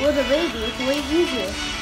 with a baby, it's way easier.